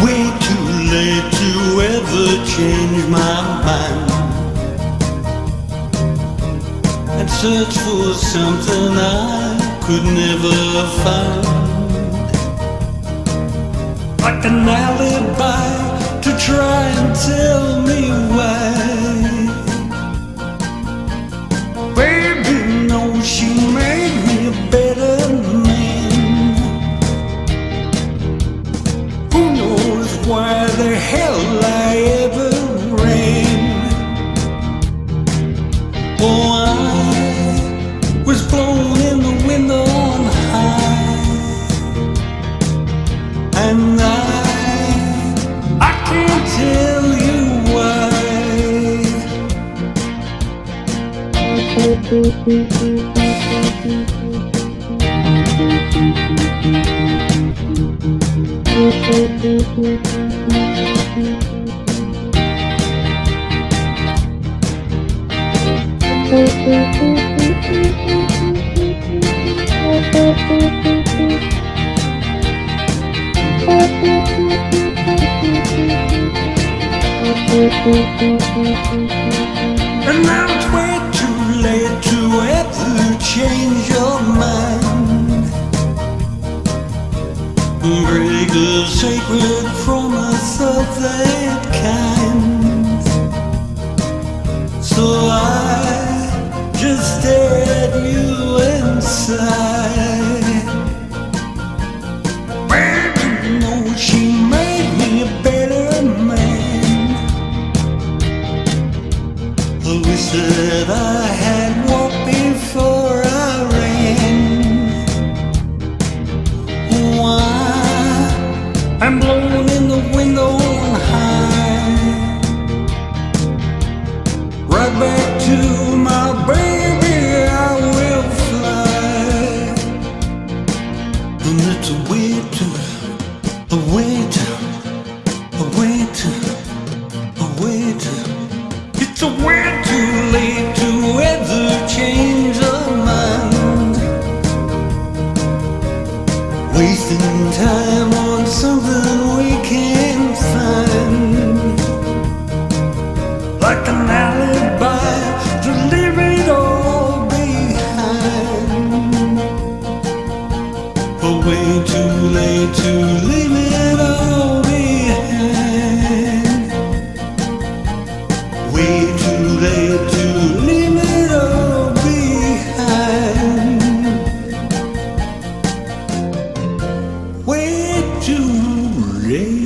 Way too late to ever change my mind and search for something I could never find. Like an alibi to try and tell hell I ever ran? Oh, I was blown in the window on high, and I, I can't tell you why. And now it's way too late to ever change your mind. Break a sacred promise of that I'm blown in the window on high. Right back to my baby, I will fly. And it's a way to, a way to, a way to, a way to. It's a way too late to ever change our mind. Wasting time something we can't Rei